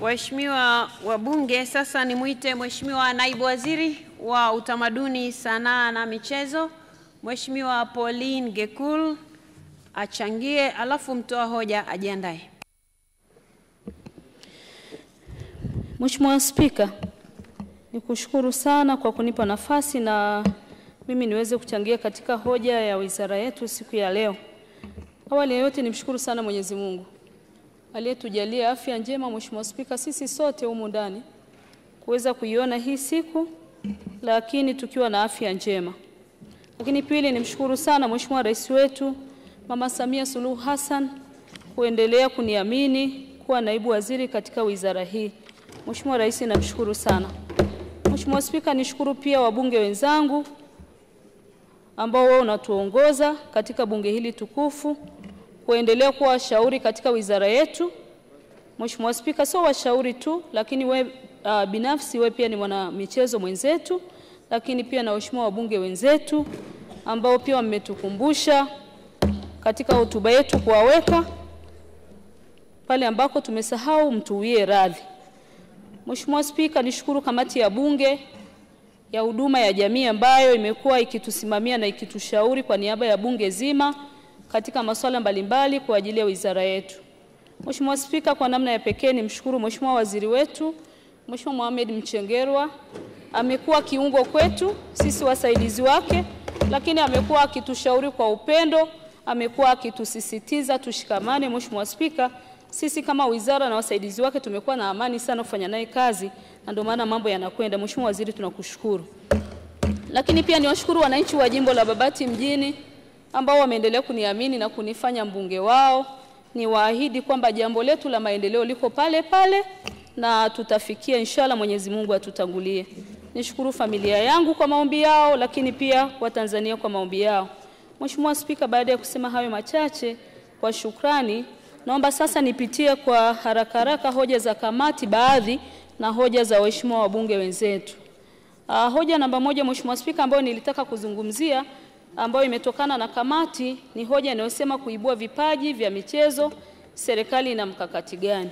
Waheshimiwa wabunge, sasa nimwite Mheshimiwa Naibu Waziri wa Utamaduni, Sanaa na Michezo, Mheshimiwa Pauline Gekul achangie, alafu mtoa hoja ajiandae. Mheshimiwa Spika, nikushukuru sana kwa kunipa nafasi na mimi niweze kuchangia katika hoja ya wizara yetu siku ya leo. Awali ya yote nimshukuru sana Mwenyezi Mungu aliyetujalia afya njema, Mheshimiwa Spika, sisi sote humu ndani kuweza kuiona hii siku, lakini tukiwa na afya njema. Lakini pili, nimshukuru sana Mheshimiwa Rais wetu Mama Samia Suluhu Hassan kuendelea kuniamini kuwa naibu waziri katika wizara hii. Mheshimiwa Rais, namshukuru sana. Mheshimiwa Spika, nishukuru pia wabunge wenzangu ambao wao unatuongoza katika bunge hili tukufu kuendelea kuwa washauri katika wizara yetu. Mheshimiwa Spika, sio washauri tu, lakini we uh, binafsi we pia ni mwana michezo mwenzetu, lakini pia na waheshimiwa wabunge wenzetu ambao pia wametukumbusha katika hotuba yetu kuwaweka pale ambako tumesahau, mtuwie radhi. Mheshimiwa Spika, nishukuru kamati ya bunge ya huduma ya jamii ambayo imekuwa ikitusimamia na ikitushauri kwa niaba ya bunge zima katika masuala mbalimbali kwa ajili ya wizara yetu. Mheshimiwa Spika, kwa namna ya pekee nimshukuru Mheshimiwa waziri wetu Mheshimiwa Mohamed Mchengerwa, amekuwa kiungo kwetu sisi wasaidizi wake, lakini amekuwa akitushauri kwa upendo, amekuwa akitusisitiza tushikamane. Mheshimiwa Spika, sisi kama wizara na wasaidizi wake tumekuwa na amani sana kufanya naye kazi, na ndio maana mambo yanakwenda. Mheshimiwa Waziri, tunakushukuru. Lakini pia niwashukuru wananchi wa jimbo la Babati mjini ambao wameendelea kuniamini na kunifanya mbunge wao. Niwaahidi kwamba jambo letu la maendeleo liko pale pale na tutafikia inshallah, Mwenyezi Mungu atutangulie. Nishukuru familia yangu kwa maombi yao, lakini pia Watanzania kwa maombi yao. Mheshimiwa Spika, baada ya kusema hayo machache kwa shukrani, naomba sasa nipitie kwa haraka haraka hoja za kamati baadhi na hoja za waheshimiwa wabunge wenzetu. Uh, hoja namba moja Mheshimiwa Spika, ambayo nilitaka kuzungumzia ambayo imetokana na kamati ni hoja inayosema kuibua vipaji vya michezo, serikali ina mkakati gani?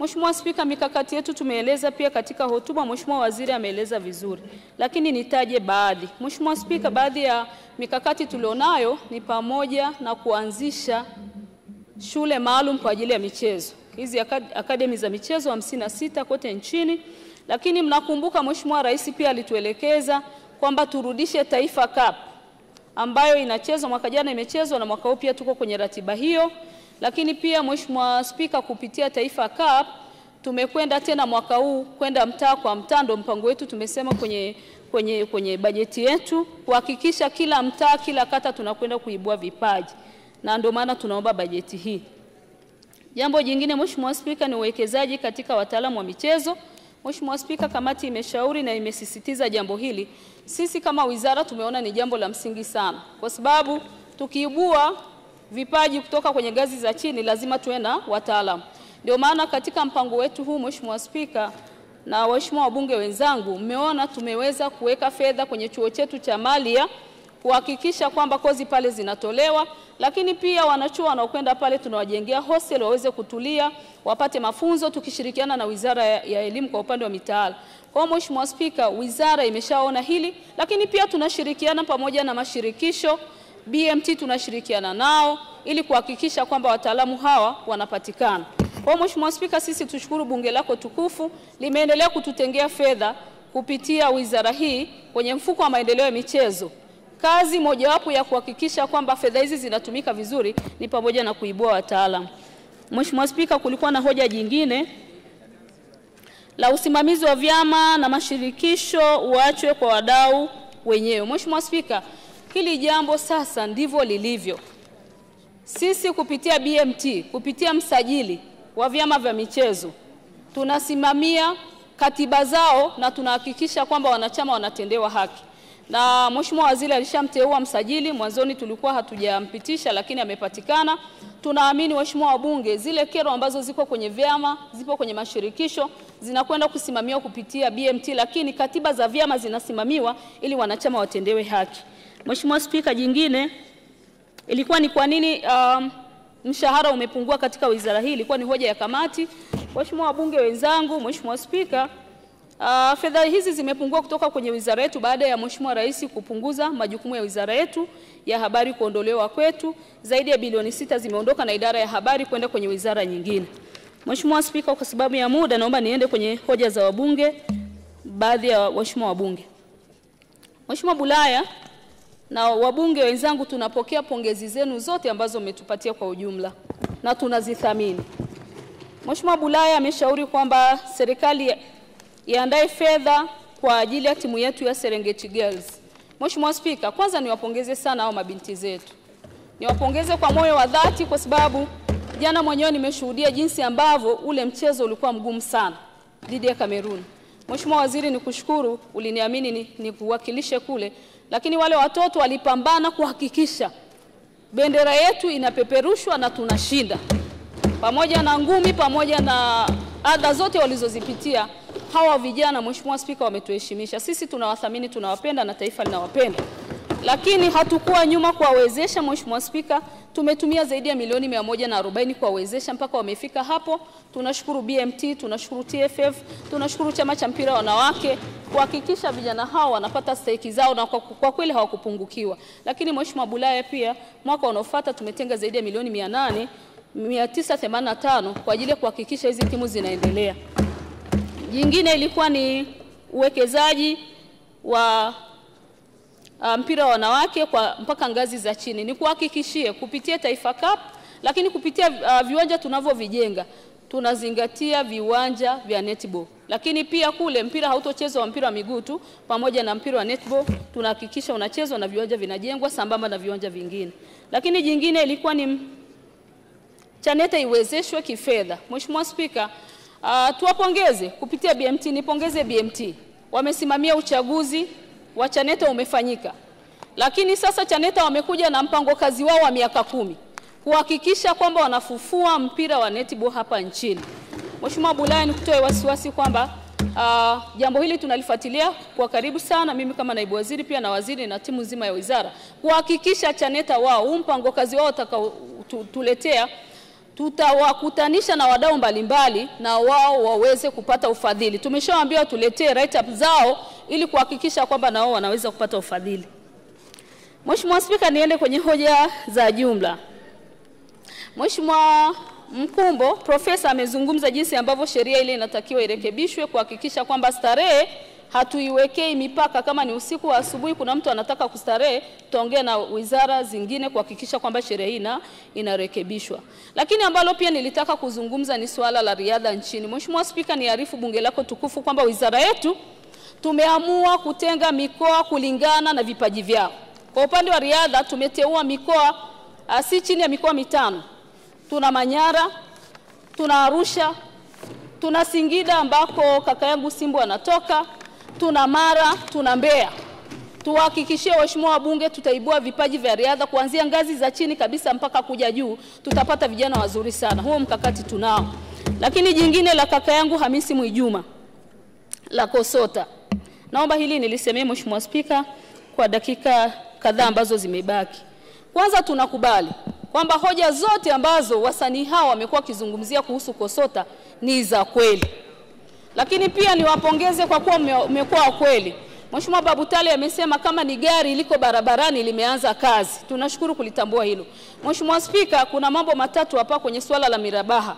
Mheshimiwa Spika, mikakati yetu tumeeleza pia katika hotuba, Mheshimiwa Waziri ameeleza vizuri, lakini nitaje baadhi. Mheshimiwa Spika, baadhi ya mikakati tulionayo ni pamoja na kuanzisha shule maalum kwa ajili ya michezo, hizi akademi za michezo hamsini na sita kote nchini, lakini mnakumbuka Mheshimiwa Rais pia alituelekeza kwamba turudishe Taifa Cup ambayo inachezwa mwaka jana imechezwa na mwaka huu pia tuko kwenye ratiba hiyo. Lakini pia Mheshimiwa Spika, kupitia Taifa Cup tumekwenda tena mwaka huu kwenda mtaa kwa mtaa, ndo mpango wetu tumesema kwenye, kwenye, kwenye bajeti yetu kuhakikisha kila mtaa, kila kata tunakwenda kuibua vipaji, na ndio maana tunaomba bajeti hii. Jambo jingine Mheshimiwa Spika ni uwekezaji katika wataalamu wa michezo. Mheshimiwa Spika, kamati imeshauri na imesisitiza jambo hili. Sisi kama wizara tumeona ni jambo la msingi sana, kwa sababu tukiibua vipaji kutoka kwenye ngazi za chini lazima tuwe na wataalamu. Ndio maana katika mpango wetu huu Mheshimiwa Spika na waheshimiwa wabunge wenzangu, mmeona tumeweza kuweka fedha kwenye chuo chetu cha Malia kuhakikisha kwamba kozi pale zinatolewa, lakini pia wanachuo wanaokwenda pale tunawajengea hostel waweze kutulia, wapate mafunzo tukishirikiana na Wizara ya, Elimu kwa upande wa mitaala. Kwa Mheshimiwa Spika, wizara imeshaona hili, lakini pia tunashirikiana pamoja na mashirikisho BMT tunashirikiana nao ili kuhakikisha kwamba wataalamu hawa wanapatikana. Kwa Mheshimiwa Spika, sisi tushukuru bunge lako tukufu limeendelea kututengea fedha kupitia wizara hii kwenye mfuko wa maendeleo ya michezo. Kazi mojawapo ya kuhakikisha kwamba fedha hizi zinatumika vizuri ni pamoja na kuibua wataalamu. Mheshimiwa Spika, kulikuwa na hoja jingine la usimamizi wa vyama na mashirikisho uachwe kwa wadau wenyewe. Mheshimiwa Spika, hili jambo sasa ndivyo lilivyo. Sisi kupitia BMT, kupitia msajili wa vyama vya michezo, tunasimamia katiba zao na tunahakikisha kwamba wanachama wanatendewa haki. Na Mheshimiwa Waziri alishamteua msajili, mwanzoni tulikuwa hatujampitisha, lakini amepatikana. Tunaamini waheshimiwa wabunge, zile kero ambazo ziko kwenye vyama, zipo kwenye mashirikisho zinakwenda kusimamiwa kupitia BMT, lakini katiba za vyama zinasimamiwa ili wanachama watendewe haki. Mheshimiwa Spika, jingine ilikuwa ni kwa nini um, mshahara umepungua katika wizara hii, ilikuwa ni hoja ya kamati. Waheshimiwa wabunge wenzangu, Mheshimiwa Spika, uh, fedha hizi zimepungua kutoka kwenye wizara yetu baada ya Mheshimiwa Rais kupunguza majukumu ya wizara yetu ya habari kuondolewa kwetu. Zaidi ya bilioni sita zimeondoka na idara ya habari kwenda kwenye wizara nyingine. Mheshimiwa Spika, kwa sababu ya muda naomba niende kwenye hoja za wabunge, baadhi ya waheshimiwa wabunge. Mheshimiwa Bulaya na wabunge wenzangu, tunapokea pongezi zenu zote ambazo umetupatia kwa ujumla na tunazithamini. Mheshimiwa Bulaya ameshauri kwamba serikali iandae fedha kwa ajili ya timu yetu ya Serengeti Girls. Mheshimiwa Spika, kwanza niwapongeze sana hao mabinti zetu, niwapongeze kwa moyo wa dhati, kwa sababu jana mwenyewe nimeshuhudia jinsi ambavyo ule mchezo ulikuwa mgumu sana dhidi ya Kamerun. Mheshimiwa Waziri, nikushukuru, uliniamini nikuwakilishe ni kule, lakini wale watoto walipambana kuhakikisha bendera yetu inapeperushwa na tunashinda, pamoja na ngumi, pamoja na adha zote walizozipitia hawa vijana. Mheshimiwa Spika, wametuheshimisha sisi, tunawathamini, tunawapenda na taifa linawapenda, lakini hatukuwa nyuma kuwawezesha. Mheshimiwa Spika, tumetumia zaidi ya milioni mia moja na arobaini kuwawezesha mpaka wamefika hapo. Tunashukuru BMT, tunashukuru TFF, tunashukuru chama cha mpira wanawake kuhakikisha vijana hao wanapata stahiki zao, na kwa, kwa kweli hawakupungukiwa. Lakini Mheshimiwa Bulaya, pia mwaka unaofuata tumetenga zaidi ya milioni mia nane 985 kwa ajili ya kuhakikisha hizi timu zinaendelea. Jingine ilikuwa ni uwekezaji wa uh, mpira wa wanawake kwa mpaka ngazi za chini. Ni kuhakikishie kupitia Taifa Cup, lakini kupitia uh, viwanja tunavyovijenga tunazingatia viwanja vya netball, lakini pia kule mpira hautochezwa wa mpira wa miguu tu, pamoja na mpira wa netball tunahakikisha unachezwa na viwanja vinajengwa sambamba na viwanja vingine. Lakini jingine ilikuwa ni Chaneta iwezeshwe kifedha. Mheshimiwa Spika, uh, tuwapongeze. Kupitia BMT, nipongeze BMT, wamesimamia uchaguzi wa Chaneta umefanyika, lakini sasa Chaneta wamekuja na mpango kazi wao wa miaka kumi. Kuhakikisha kwamba wanafufua mpira wa netball hapa nchini. Mheshimiwa Bulaya, nikutoe wasiwasi kwamba uh, jambo hili tunalifuatilia kwa karibu sana, mimi kama naibu waziri pia na waziri na timu nzima ya wizara kuhakikisha Chaneta wao huu mpango kazi wao utakaotuletea tutawakutanisha na wadau mbalimbali na wao waweze kupata ufadhili. Tumeshawaambia tuletee write up zao ili kuhakikisha kwamba na wao wanaweza kupata ufadhili. Mheshimiwa Spika, niende kwenye hoja za jumla. Mheshimiwa Mkumbo Profesa amezungumza jinsi ambavyo sheria ile inatakiwa irekebishwe kuhakikisha kwamba starehe hatuiwekei mipaka. Kama ni usiku wa asubuhi, kuna mtu anataka kustarehe, tutaongea na wizara zingine kuhakikisha kwamba sheria hii ina inarekebishwa. Lakini ambalo pia nilitaka kuzungumza ni suala la riadha nchini. Mheshimiwa Spika, niarifu bunge lako tukufu kwamba wizara yetu tumeamua kutenga mikoa kulingana na vipaji vyao. Kwa upande wa riadha tumeteua mikoa uh, si chini ya mikoa mitano. Tuna Manyara, tuna Arusha, tuna Singida ambako kaka yangu Simbu anatoka, tuna Mara, tuna Mbeya. Tuwahakikishie waheshimiwa wabunge, tutaibua vipaji vya riadha kuanzia ngazi za chini kabisa mpaka kuja juu, tutapata vijana wazuri sana. Huo mkakati tunao. Lakini jingine la kaka yangu Hamisi Mwijuma la Kosota, naomba hili nilisemee Mheshimiwa Spika kwa dakika kadhaa ambazo zimebaki. Kwanza tunakubali kwamba hoja zote ambazo wasanii hao wamekuwa wakizungumzia kuhusu Kosota ni za kweli, lakini pia niwapongeze kwa kuwa mmekuwa wa kweli. Mheshimiwa Babu Tale amesema kama ni gari liko barabarani limeanza kazi. Tunashukuru kulitambua hilo. Mheshimiwa Spika, kuna mambo matatu hapa kwenye suala la mirabaha.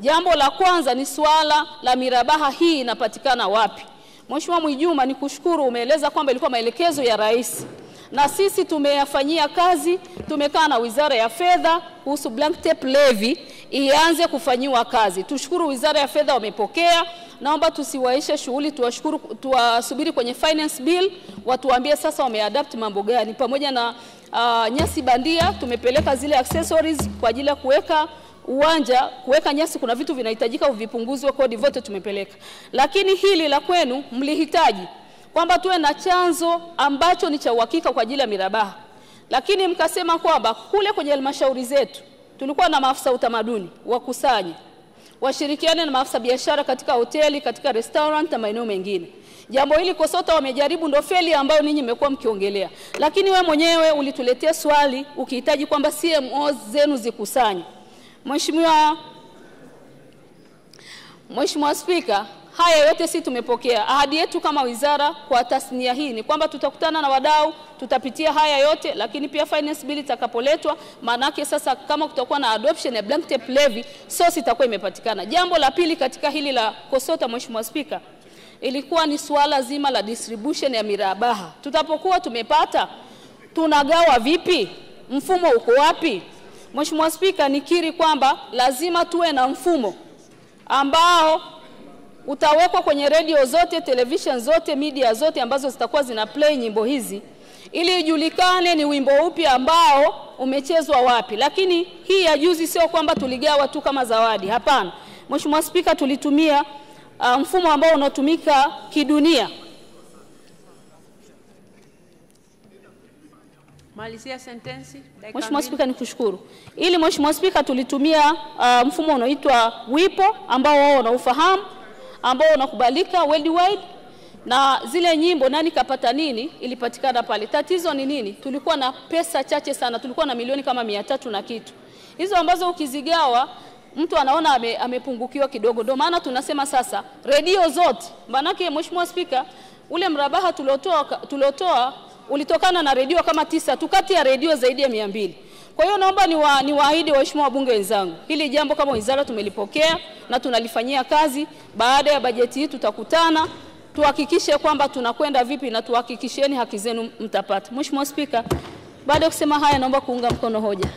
Jambo la kwanza ni suala la mirabaha hii inapatikana wapi? Mheshimiwa Mwijuma, ni kushukuru umeeleza kwamba ilikuwa maelekezo ya rais na sisi tumeyafanyia kazi. Tumekaa na Wizara ya Fedha kuhusu blank tape levy ianze kufanyiwa kazi. Tushukuru Wizara ya Fedha wamepokea. Naomba tusiwaishe shughuli, tuwashukuru, tuwasubiri kwenye finance bill watuambie sasa wameadapt mambo gani, pamoja na uh, nyasi bandia. Tumepeleka zile accessories kwa ajili ya kuweka uwanja kuweka nyasi, kuna vitu vinahitajika vipunguzwe, kodi vote tumepeleka. Lakini hili la kwenu mlihitaji kwamba tuwe na chanzo ambacho ni cha uhakika kwa ajili ya mirabaha, lakini mkasema kwamba kule kwenye halmashauri zetu tulikuwa na maafisa utamaduni wakusanye, washirikiane na maafisa biashara katika hoteli, katika restaurant na maeneo mengine. Jambo hili Kosota wamejaribu, ndo feli ambayo ninyi mmekuwa mkiongelea, lakini we mwenyewe ulituletea swali ukihitaji kwamba CMO zenu zikusanye. Mheshimiwa Mheshimiwa Spika, haya yote si tumepokea. Ahadi yetu kama wizara kwa tasnia hii ni kwamba tutakutana na wadau, tutapitia haya yote, lakini pia finance bill itakapoletwa, maanake sasa kama kutakuwa na adoption ya blanket levy, source itakuwa imepatikana. Jambo la pili katika hili la KOSOTA, Mheshimiwa Spika, ilikuwa ni suala zima la distribution ya mirabaha. Tutapokuwa tumepata, tunagawa vipi? Mfumo uko wapi? Mheshimiwa Spika, nikiri kwamba lazima tuwe na mfumo ambao utawekwa kwenye redio zote, television zote, media zote ambazo zitakuwa zina play nyimbo hizi ili ijulikane ni wimbo upi ambao umechezwa wapi. Lakini hii ya juzi sio kwamba tuligawa tu kama zawadi, hapana. Mheshimiwa Spika, tulitumia uh, mfumo ambao unatumika kidunia. Malizia sentensi. Mheshimiwa. Spika, nikushukuru. Ili Mheshimiwa Spika, tulitumia uh, mfumo unaoitwa WIPO ambao wao wanaufahamu ambao unakubalika worldwide na zile nyimbo nani kapata nini ilipatikana pale. Tatizo ni nini? Tulikuwa na pesa chache sana, tulikuwa na milioni kama mia tatu na kitu, hizo ambazo ukizigawa mtu anaona ame, amepungukiwa kidogo. Ndio maana tunasema sasa redio zote, maanake Mheshimiwa Spika, ule mrabaha tuliotoa ulitokana na redio kama tisa tu kati ya redio zaidi ya mia mbili. Kwa hiyo naomba ni wa, ni waheshimiwa wabunge wenzangu, hili jambo kama wizara tumelipokea na tunalifanyia kazi. Baada ya bajeti hii tutakutana tuhakikishe kwamba tunakwenda vipi na tuhakikisheni haki zenu mtapata. Mheshimiwa Spika, baada ya kusema haya naomba kuunga mkono hoja.